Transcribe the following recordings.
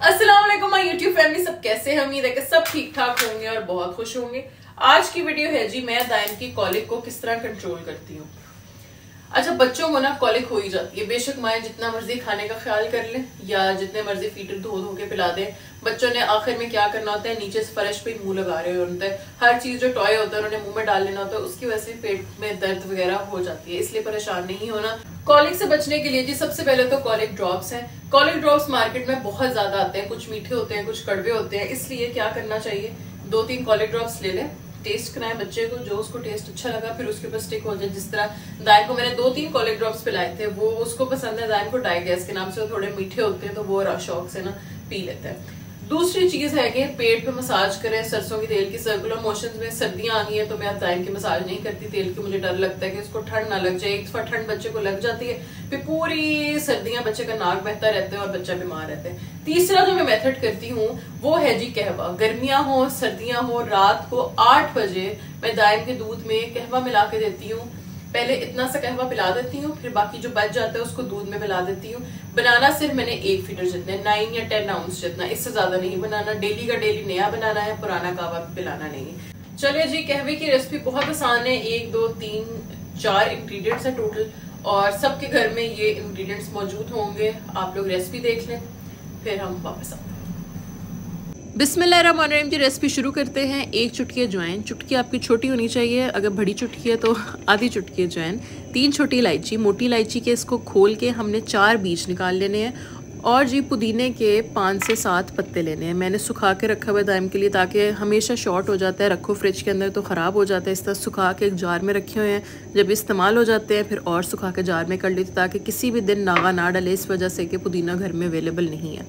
Aslam my YouTube family सब कैसे हैं? उम्मीद है कि सब ठीक ठाक होंगे और बहुत खुश होंगे। आज की वीडियो है जी, मैं दायन की कॉलिक को किस तरह कंट्रोल करती हूँ? अच्छा बच्चों को ना कॉलिक हो ही जाती है। बेशक माए जितना मर्ज़ी खाने का ख्याल कर ले या जितने मर्ज़ी फीटर धो धो के पिला दे। बच्चों ने आखिर में क्या करना होता है? नीचे से फर्श पे मुँह लगा रहे होते हैं। हर चीज़ जो टॉय होता है, उन्हें मुँह में डाल लेना होता है, उसकी वजह से पेट में दर्द वगैरह हो जाती है, इसलिए परेशान नहीं होना। कॉलिक से बचने के लिए जी, सबसे पहले तो कॉलिक ड्रॉप्स है। कॉलिक ड्रॉप्स मार्केट में बहुत ज़्यादा आते हैं। कुछ मीठे होते हैं, कुछ कड़वे होते हैं, इसलिए क्या करना चाहिए? दो तीन कॉलिक ड्रॉप्स ले लें। टेस्ट कराए, बच्चे को, जो उसको टेस्ट अच्छा लगा, फिर उसके ऊपर स्टिक हो जाए जिस तरह दाय को मैंने दो तीन कॉलेज ड्रॉप्स पिलाए थे, वो उसको पसंद है दाय को डाई गैस के नाम से थोड़े मीठे होते हैं तो वो शौक से ना पी लेते हैं। दूसरी चीज़ है कि पेट पे मसाज करें, सरसों की तेल की सर्कुलर मोशन में सर्दियाँ आ गई है तो मैं टाइम की मसाज नहीं करती, तेल की मुझे डर लगता है कि उसको ठंड ना लग जाए। एक दफ़ा ठंड बच्चे को लग जाती है, फिर पूरी सर्दियाँ बच्चे का नाक बहता रहता है और बच्चा बीमार रहता है। तीसरा जो मैं मेथड करती हूँ, वो है जी कहवा। गर्मियाँ हो, सर्दियाँ हो, रात को आठ बजे मैं दायम के दूध में कहवा मिला के देती हूँ। पहले इतना सा कहवा पिला देती हूँ, फिर बाकी जो बच जाता है उसको दूध में मिला देती हूँ। बनाना सिर्फ़ मैंने एक फीटर जितने नाइन या टेन आउंस जितना, इससे ज़्यादा नहीं बनाना। डेली का डेली नया बनाना है, पुराना कहवा पिलाना नहीं चलिए जी, कहवे की रेसिपी बहुत आसान है। एक, दो, तीन, चार इंग्रेडिएंट्स है टोटल और सबके घर में ये इंग्रेडिएंट्स मौजूद होंगे। आप लोग रेसिपी देख लें, फिर हम वापस आते हैं। बिसमीम की रेसिपी शुरू करते हैं। एक चुटकी अजवाइन। चुटकी आपकी छोटी होनी चाहिए। अगर बड़ी चुटकी है तो आधी चुटकी अजवाइन। तीन छोटी इलायची। मोटी इलायची के इसको खोल के हमने चार बीज निकाल लेने हैं। और जी, पुदीने के पाँच से सात पत्ते लेने हैं। मैंने सुखा के रखा हुआ है दाइम के लिए, ताकि हमेशा शॉर्ट हो जाता है। रखो फ्रिज के अंदर तो ख़राब हो जाता है। इस तरह सुखा के एक जार में रखे हुए हैं। जब इस्तेमाल हो जाते हैं, फिर और सुखा के जार में कर लेते ताकि किसी भी दिन नागा ना डले। इस वजह से कि पुदीना घर में अवेलेबल नहीं है।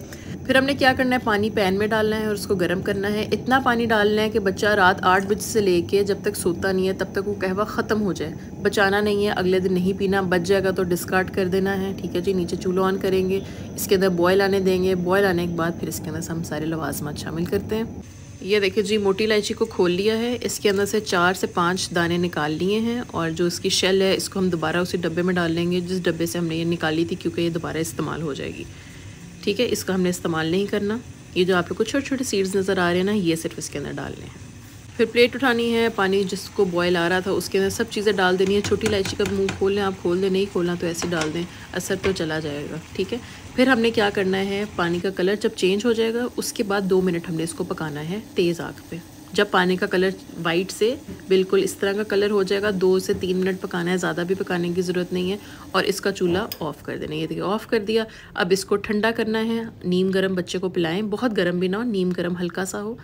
फिर हमने क्या करना है? पानी पैन में डालना है और उसको गर्म करना है। इतना पानी डालना है कि बच्चा रात आठ बजे से लेके जब तक सोता नहीं है, तब तक वो कहवा ख़त्म हो जाए। बचाना नहीं है, अगले दिन नहीं पीना, बच जाएगा तो डिस्कार्ड कर देना है। ठीक है जी, नीचे चूल्हा ऑन करेंगे, इसके अंदर बॉयल आने देंगे। बॉयल आने के बाद फिर इसके अंदर हम सारे लवाजमत शामिल करते हैं। ये देखिए जी, मोटी इलायची को खोल लिया है। इसके अंदर से चार से पाँच दाने निकाल लिए हैं और जो इसकी शेल है, इसको हम दोबारा उसी डब्बे में डाल लेंगे। जिस डब्बे से हमने ये निकाली थी, क्योंकि ये दोबारा इस्तेमाल हो जाएगी। ठीक है, इसका हमने इस्तेमाल नहीं करना। ये जो आप लोग को छोटे छोटे सीड्स नज़र आ रहे हैं ना, ये सिर्फ़ इसके अंदर डालने हैं। फिर प्लेट उठानी है, पानी जिसको बॉयल आ रहा था उसके अंदर सब चीज़ें डाल देनी है। छोटी इलायची का मुँह खोल लें, आप खोल दें, नहीं खोलना तो ऐसे डाल दें, असर तो चला जाएगा, ठीक है? फिर हमने क्या करना है, पानी का कलर जब चेंज हो जाएगा, उसके बाद दो मिनट हमने इसको पकाना है तेज़ आँख पे। जब पानी का कलर वाइट से बिल्कुल इस तरह का कलर हो जाएगा, दो से तीन मिनट पकाना है, ज़्यादा भी पकाने की ज़रूरत नहीं है और इसका चूल्हा ऑफ़ कर देना ये देखिए ऑफ़ कर दिया। अब इसको ठंडा करना है। नीम गर्म बच्चे को पिलाएँ। बहुत गर्म भी ना हो, नीम गर्म हल्का सा हो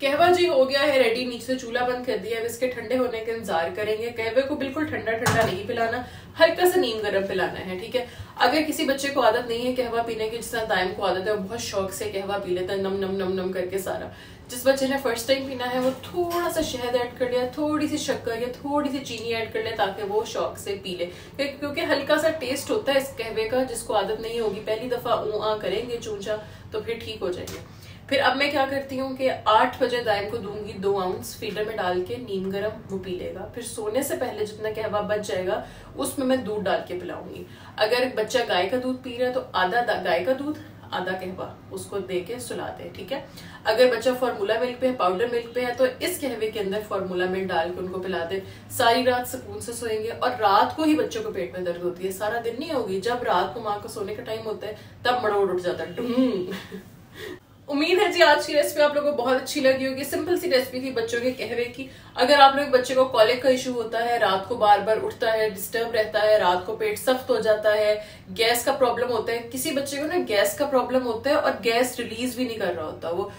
कहवा जी हो गया है रेडी नीचे चूल्हा बंद कर दिया अब इसके ठंडे होने का इंतज़ार करेंगे। कहवे को बिल्कुल ठंडा ठंडा नहीं पिलाना, हल्का सा नीम गर्म पिलाना है, ठीक है? अगर किसी बच्चे को आदत नहीं है कहवा पीने की, जिस तरह को आदत है, वो बहुत शौक से कहवा पी लेता है नम नम नम नम करके सारा। जिस बच्चे ने फ़र्स्ट टाइम पीना है, वो थोड़ा सा शहद ऐड कर लिया थोड़ी सी शक्कर या थोड़ी सी चीनी ऐड कर ले ताकि वो शौक से पी ले। क्योंकि हल्का सा टेस्ट होता है इस कहवे का, जिसको आदत नहीं होगी, पहली दफ़ा ऊ आ करेंगे, चूंचा तो फिर ठीक हो जाएँगे। फिर अब मैं क्या करती हूँ कि आठ बजे दायम को दूँगी दो आउंस फीडर में डाल के, नीम गरम, वो पी लेगा। फिर सोने से पहले जितना कहवा बच जाएगा, उसमें मैं दूध डाल के पिलाऊँगी। अगर बच्चा गाय का दूध पी रहा है तो आधा गाय का दूध, आधा कहवा उसको दे के सुला दे ठीक है? अगर बच्चा फॉर्मूला मिल्क पे है पाउडर मिल्क पे है तो इस कहवे के अंदर फॉर्मूला मिल्क डाल के उनको पिला दे सारी रात सुकून से सोएँगे और रात को ही बच्चों को पेट में दर्द होती है। सारा दिन नहीं होगी। जब रात को माँ को सोने का टाइम होता है, तब मड़ोड़ उठ जाता है। उम्मीद है जी, आज की रेसिपी आप लोगों को बहुत अच्छी लगी होगी। सिंपल सी रेसिपी थी बच्चों के कहवे की। अगर आप लोग बच्चे को कॉलिक का इशू होता है, रात को बार बार उठता है डिस्टर्ब रहता है, रात को पेट सख्त हो जाता है, गैस का प्रॉब्लम होता है, किसी बच्चे को ना गैस का प्रॉब्लम होता है और गैस रिलीज़ भी नहीं कर रहा होता। वो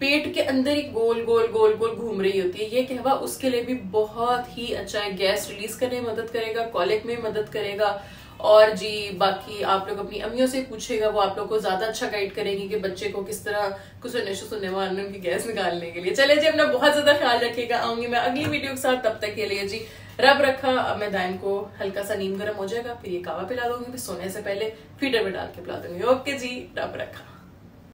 पेट के अंदर ही गोल गोल गोल गोल घूम रही होती है। ये कहवा उसके लिए भी बहुत ही अच्छा है। गैस रिलीज़ करने में मदद करेगा कॉलिक में मदद करेगा। और जी, बाकी आप लोग अपनी अम्मियों से पूछेगा, वो आप लोग को ज़्यादा अच्छा गाइड करेंगी कि बच्चे को किस तरह कुछ नशो सुनने वाले उनकी गैस निकालने के लिए। चले जी, अपना बहुत ज़्यादा ख्याल रखिएगा। आऊँगी मैं अगली वीडियो के साथ, तब तक के लिए जी, रब रखा। अब मैं दाइन को हल्का सा नीम गर्म हो जाएगा, फिर ये कावा पिला दूँगी, फिर सोने से पहले फीडर में डाल के पिला दूँगी। ओके जी, रब रखा।